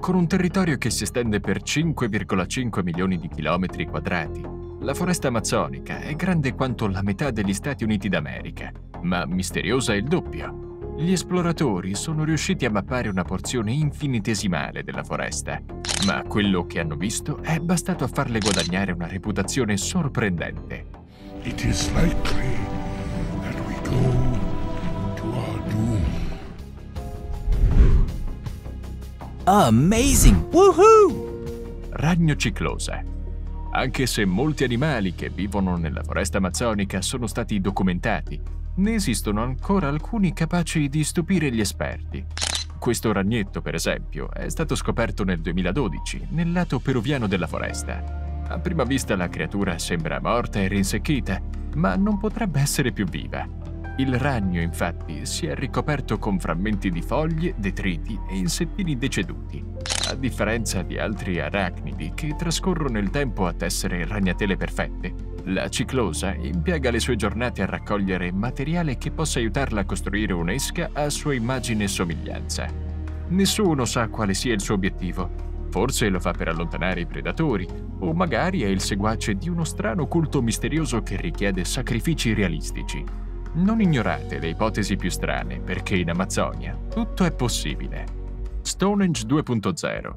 Con un territorio che si estende per 5,5 milioni di chilometri quadrati, la foresta amazzonica è grande quanto la metà degli Stati Uniti d'America, ma misteriosa il doppio. Gli esploratori sono riusciti a mappare una porzione infinitesimale della foresta, ma quello che hanno visto è bastato a farle guadagnare una reputazione sorprendente. It is likely Amazing! Woohoo! Ragno ciclosa. Anche se molti animali che vivono nella foresta amazzonica sono stati documentati, ne esistono ancora alcuni capaci di stupire gli esperti. Questo ragnetto, per esempio, è stato scoperto nel 2012 nel lato peruviano della foresta. A prima vista la creatura sembra morta e rinsecchita, ma non potrebbe essere più viva. Il ragno, infatti, si è ricoperto con frammenti di foglie, detriti e insettini deceduti, a differenza di altri arachnidi che trascorrono il tempo a tessere ragnatele perfette. La ciclosa impiega le sue giornate a raccogliere materiale che possa aiutarla a costruire un'esca a sua immagine e somiglianza. Nessuno sa quale sia il suo obiettivo. Forse lo fa per allontanare i predatori, o magari è il seguace di uno strano culto misterioso che richiede sacrifici realistici. Non ignorate le ipotesi più strane, perché in Amazzonia tutto è possibile. Stonehenge 2.0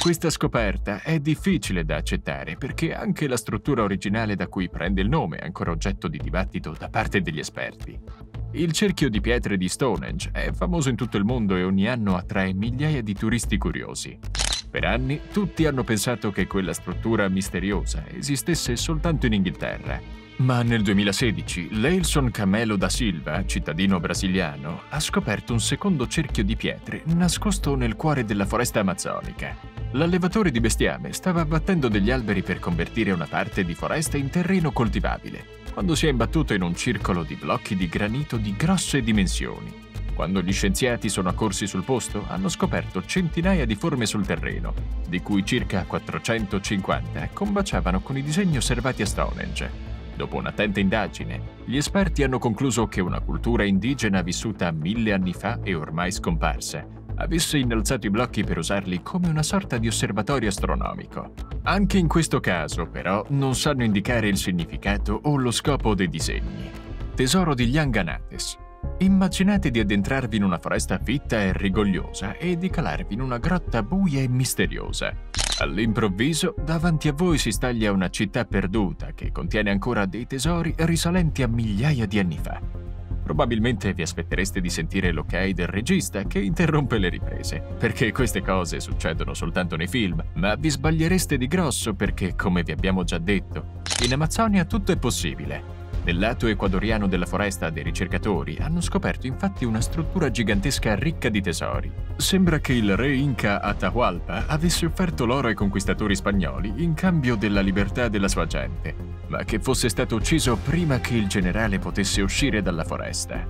Questa scoperta è difficile da accettare perché anche la struttura originale da cui prende il nome è ancora oggetto di dibattito da parte degli esperti. Il cerchio di pietre di Stonehenge è famoso in tutto il mondo e ogni anno attrae migliaia di turisti curiosi. Per anni tutti hanno pensato che quella struttura misteriosa esistesse soltanto in Inghilterra, ma nel 2016 Leilson Camelo da Silva, cittadino brasiliano, ha scoperto un secondo cerchio di pietre nascosto nel cuore della foresta amazzonica. L'allevatore di bestiame stava abbattendo degli alberi per convertire una parte di foresta in terreno coltivabile, quando si è imbattuto in un circolo di blocchi di granito di grosse dimensioni. Quando gli scienziati sono accorsi sul posto, hanno scoperto centinaia di forme sul terreno, di cui circa 450 combaciavano con i disegni osservati a Stonehenge. Dopo un'attenta indagine, gli esperti hanno concluso che una cultura indigena vissuta mille anni fa e ormai scomparsa avesse innalzato i blocchi per usarli come una sorta di osservatorio astronomico. Anche in questo caso, però, non sanno indicare il significato o lo scopo dei disegni. Tesoro di Yanganates. Immaginate di addentrarvi in una foresta fitta e rigogliosa e di calarvi in una grotta buia e misteriosa. All'improvviso, davanti a voi si staglia una città perduta che contiene ancora dei tesori risalenti a migliaia di anni fa. Probabilmente vi aspettereste di sentire l'ok del regista che interrompe le riprese, perché queste cose succedono soltanto nei film, ma vi sbagliereste di grosso perché, come vi abbiamo già detto, in Amazzonia tutto è possibile. Nel lato ecuadoriano della foresta dei ricercatori hanno scoperto infatti una struttura gigantesca ricca di tesori. Sembra che il re Inca Atahualpa avesse offerto l'oro ai conquistatori spagnoli in cambio della libertà della sua gente, ma che fosse stato ucciso prima che il generale potesse uscire dalla foresta.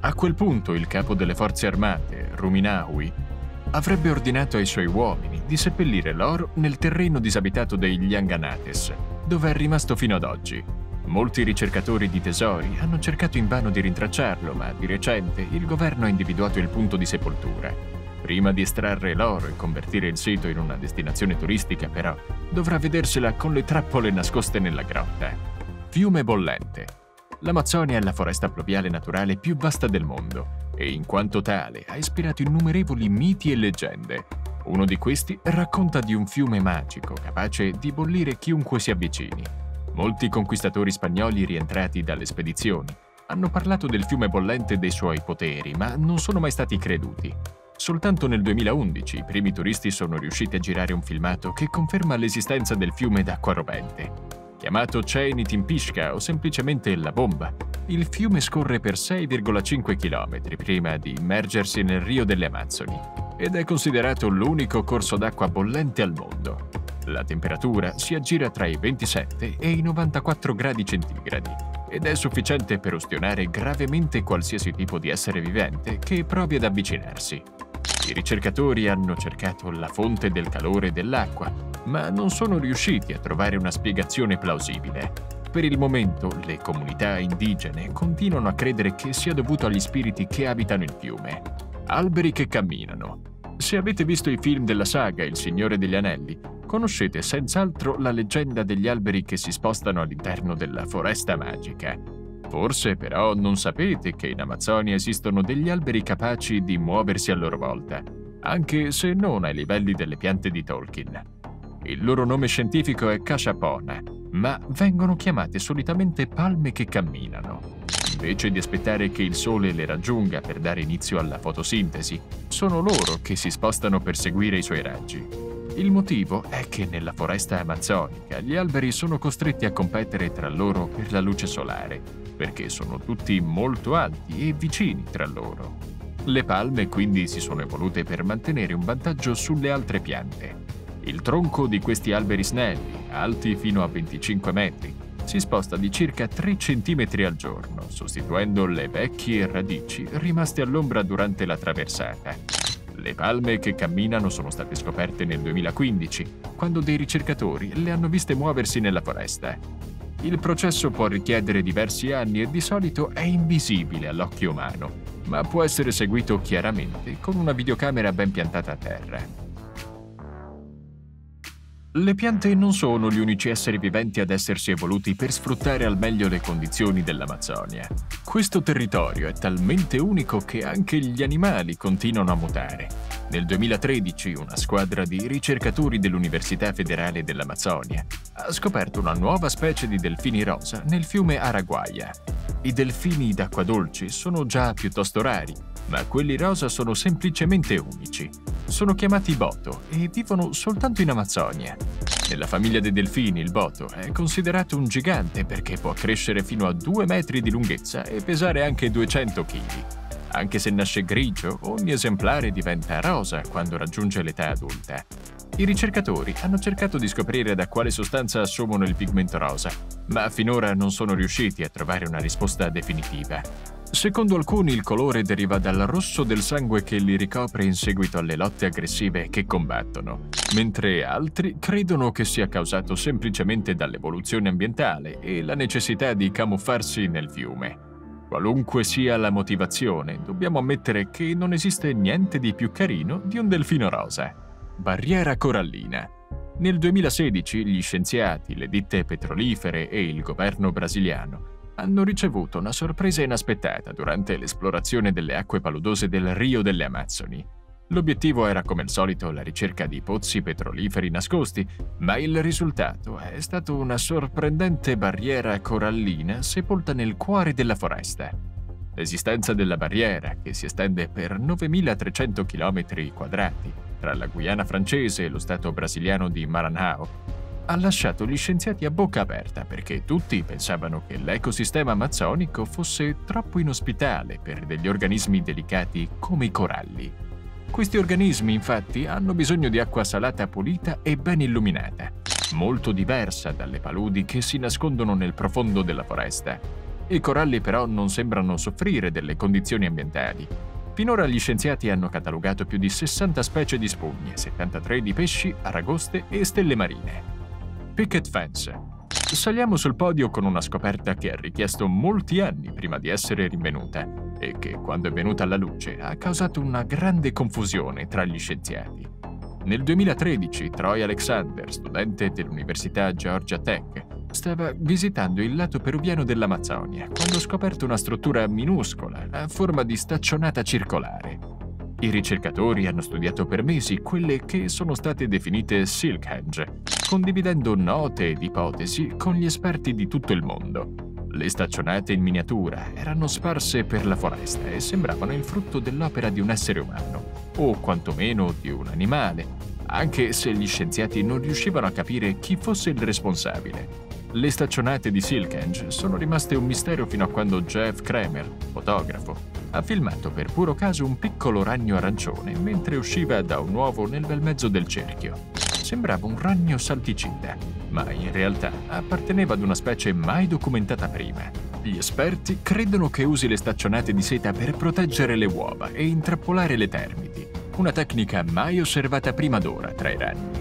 A quel punto il capo delle forze armate, Ruminahui, avrebbe ordinato ai suoi uomini di seppellire l'oro nel terreno disabitato dei Yanganates, dove è rimasto fino ad oggi. Molti ricercatori di tesori hanno cercato invano di rintracciarlo, ma di recente il governo ha individuato il punto di sepoltura. Prima di estrarre l'oro e convertire il sito in una destinazione turistica, però, dovrà vedersela con le trappole nascoste nella grotta. Fiume bollente. L'Amazzonia è la foresta pluviale naturale più vasta del mondo e in quanto tale ha ispirato innumerevoli miti e leggende. Uno di questi racconta di un fiume magico capace di bollire chiunque si avvicini. Molti conquistatori spagnoli rientrati dalle spedizioni hanno parlato del fiume bollente e dei suoi poteri, ma non sono mai stati creduti. Soltanto nel 2011 i primi turisti sono riusciti a girare un filmato che conferma l'esistenza del fiume d'acqua rovente. Chiamato Ceni Timpishka o semplicemente La Bomba, il fiume scorre per 6,5 km prima di immergersi nel Rio delle Amazzoni ed è considerato l'unico corso d'acqua bollente al mondo. La temperatura si aggira tra i 27 e i 94 gradi centigradi ed è sufficiente per ustionare gravemente qualsiasi tipo di essere vivente che provi ad avvicinarsi. I ricercatori hanno cercato la fonte del calore dell'acqua, ma non sono riusciti a trovare una spiegazione plausibile. Per il momento, le comunità indigene continuano a credere che sia dovuto agli spiriti che abitano il fiume. Alberi che camminano, Se avete visto i film della saga Il Signore degli Anelli, conoscete senz'altro la leggenda degli alberi che si spostano all'interno della foresta magica. Forse però non sapete che in Amazzonia esistono degli alberi capaci di muoversi a loro volta, anche se non ai livelli delle piante di Tolkien. Il loro nome scientifico è Cachapona, ma vengono chiamate solitamente palme che camminano. Invece di aspettare che il sole le raggiunga per dare inizio alla fotosintesi, sono loro che si spostano per seguire i suoi raggi. Il motivo è che nella foresta amazzonica gli alberi sono costretti a competere tra loro per la luce solare, perché sono tutti molto alti e vicini tra loro. Le palme quindi si sono evolute per mantenere un vantaggio sulle altre piante. Il tronco di questi alberi snelli, alti fino a 25 metri, si sposta di circa 3 cm al giorno, sostituendo le vecchie radici rimaste all'ombra durante la traversata. Le palme che camminano sono state scoperte nel 2015, quando dei ricercatori le hanno viste muoversi nella foresta. Il processo può richiedere diversi anni e di solito è invisibile all'occhio umano, ma può essere seguito chiaramente con una videocamera ben piantata a terra. Le piante non sono gli unici esseri viventi ad essersi evoluti per sfruttare al meglio le condizioni dell'Amazzonia. Questo territorio è talmente unico che anche gli animali continuano a mutare. Nel 2013 una squadra di ricercatori dell'Università federale dell'Amazzonia ha scoperto una nuova specie di delfini rosa nel fiume Araguaia. I delfini d'acqua dolce sono già piuttosto rari, ma quelli rosa sono semplicemente unici. Sono chiamati boto e vivono soltanto in Amazzonia. Nella famiglia dei delfini il boto è considerato un gigante perché può crescere fino a 2 metri di lunghezza e pesare anche 200 kg. Anche se nasce grigio, ogni esemplare diventa rosa quando raggiunge l'età adulta. I ricercatori hanno cercato di scoprire da quale sostanza assumono il pigmento rosa, ma finora non sono riusciti a trovare una risposta definitiva. Secondo alcuni il colore deriva dal rosso del sangue che li ricopre in seguito alle lotte aggressive che combattono, mentre altri credono che sia causato semplicemente dall'evoluzione ambientale e la necessità di camuffarsi nel fiume. Qualunque sia la motivazione, dobbiamo ammettere che non esiste niente di più carino di un delfino rosa. Barriera corallina. Nel 2016 gli scienziati, le ditte petrolifere e il governo brasiliano hanno ricevuto una sorpresa inaspettata durante l'esplorazione delle acque paludose del Rio delle Amazzoni. L'obiettivo era come al solito la ricerca di pozzi petroliferi nascosti, ma il risultato è stato una sorprendente barriera corallina sepolta nel cuore della foresta. L'esistenza della barriera, che si estende per 9.300 km quadrati tra la Guyana francese e lo stato brasiliano di Maranhão, ha lasciato gli scienziati a bocca aperta perché tutti pensavano che l'ecosistema amazzonico fosse troppo inospitale per degli organismi delicati come i coralli. Questi organismi infatti hanno bisogno di acqua salata pulita e ben illuminata, molto diversa dalle paludi che si nascondono nel profondo della foresta. I coralli però non sembrano soffrire delle condizioni ambientali. Finora gli scienziati hanno catalogato più di 60 specie di spugne, 73 di pesci, aragoste e stelle marine. Picket Fence. Saliamo sul podio con una scoperta che ha richiesto molti anni prima di essere rinvenuta e che, quando è venuta alla luce, ha causato una grande confusione tra gli scienziati. Nel 2013 Troy Alexander, studente dell'Università Georgia Tech, stava visitando il lato peruviano dell'Amazzonia quando ha scoperto una struttura minuscola a forma di staccionata circolare. I ricercatori hanno studiato per mesi quelle che sono state definite Silkhenge, condividendo note ed ipotesi con gli esperti di tutto il mondo. Le staccionate in miniatura erano sparse per la foresta e sembravano il frutto dell'opera di un essere umano, o quantomeno di un animale, anche se gli scienziati non riuscivano a capire chi fosse il responsabile. Le staccionate di Silkenge sono rimaste un mistero fino a quando Jeff Kramer, fotografo, ha filmato per puro caso un piccolo ragno arancione mentre usciva da un uovo nel bel mezzo del cerchio. Sembrava un ragno salticida, ma in realtà apparteneva ad una specie mai documentata prima. Gli esperti credono che usi le staccionate di seta per proteggere le uova e intrappolare le termiti, una tecnica mai osservata prima d'ora tra i ragni.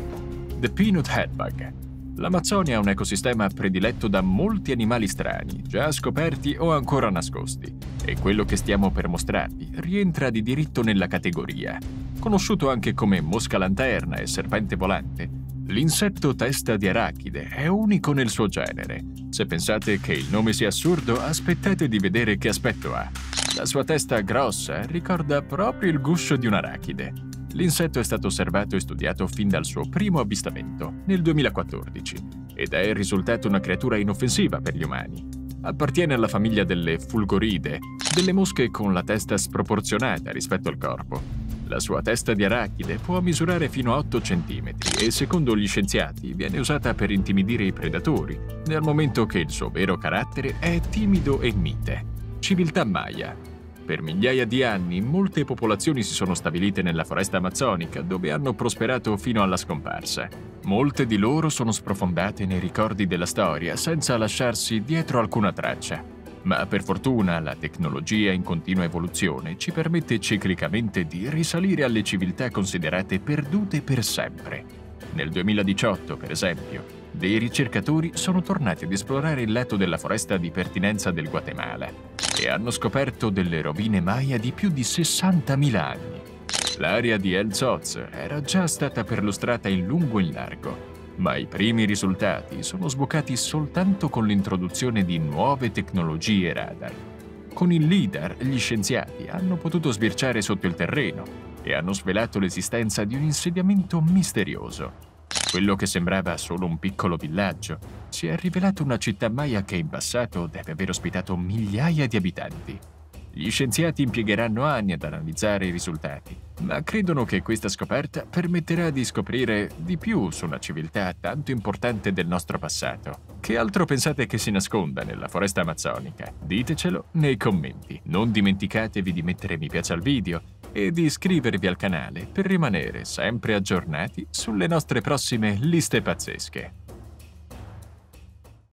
The Peanut Headbug L'Amazzonia è un ecosistema prediletto da molti animali strani, già scoperti o ancora nascosti, e quello che stiamo per mostrarvi rientra di diritto nella categoria. Conosciuto anche come mosca lanterna e serpente volante, l'insetto testa di arachide è unico nel suo genere. Se pensate che il nome sia assurdo, aspettate di vedere che aspetto ha. La sua testa grossa ricorda proprio il guscio di un'arachide. L'insetto è stato osservato e studiato fin dal suo primo avvistamento, nel 2014, ed è risultato una creatura inoffensiva per gli umani. Appartiene alla famiglia delle fulgoride, delle mosche con la testa sproporzionata rispetto al corpo. La sua testa di arachide può misurare fino a 8 cm e secondo gli scienziati viene usata per intimidire i predatori, nel momento che il suo vero carattere è timido e mite. Civiltà Maya. Per migliaia di anni molte popolazioni si sono stabilite nella foresta amazzonica dove hanno prosperato fino alla scomparsa. Molte di loro sono sprofondate nei ricordi della storia senza lasciarsi dietro alcuna traccia. Ma per fortuna la tecnologia in continua evoluzione ci permette ciclicamente di risalire alle civiltà considerate perdute per sempre. Nel 2018, per esempio, dei ricercatori sono tornati ad esplorare il lato della foresta di pertinenza del Guatemala e hanno scoperto delle rovine Maya di più di 60.000 anni. L'area di El Zoz era già stata perlustrata in lungo e in largo ma i primi risultati sono sboccati soltanto con l'introduzione di nuove tecnologie radar. Con il LIDAR gli scienziati hanno potuto sbirciare sotto il terreno e hanno svelato l'esistenza di un insediamento misterioso. Quello che sembrava solo un piccolo villaggio si è rivelato una città maya che in passato deve aver ospitato migliaia di abitanti. Gli scienziati impiegheranno anni ad analizzare i risultati, ma credono che questa scoperta permetterà di scoprire di più su una civiltà tanto importante del nostro passato. Che altro pensate che si nasconda nella foresta amazzonica? Ditecelo nei commenti. Non dimenticatevi di mettere mi piace al video e di iscrivervi al canale per rimanere sempre aggiornati sulle nostre prossime liste pazzesche.